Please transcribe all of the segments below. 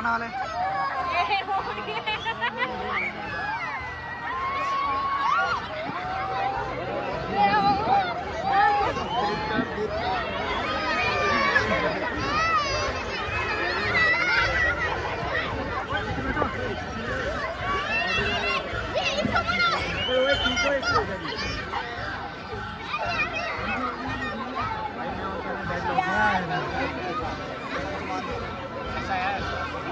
पुराना वाला है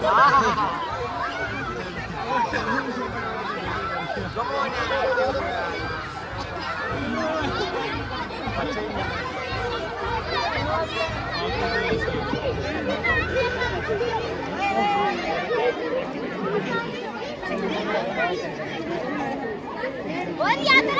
One, yeah,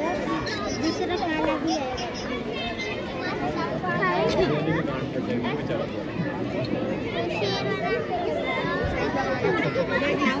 है दूसरा खाना भी बैठा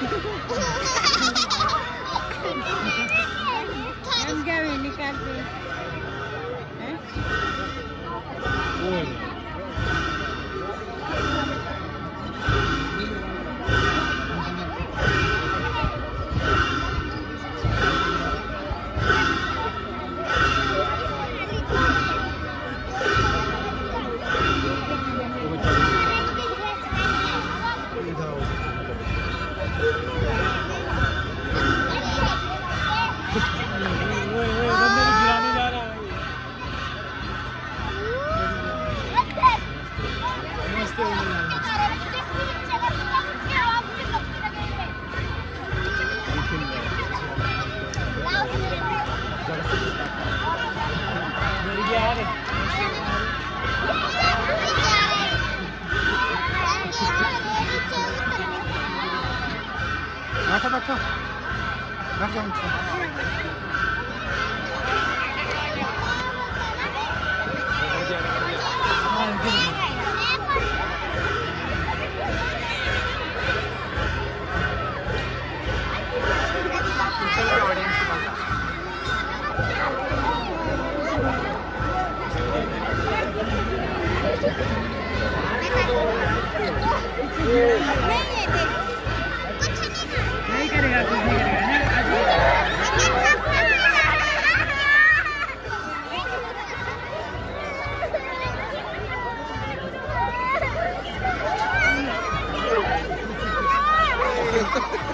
I'm going to Bakka bakka. Bakka Ha ha ha!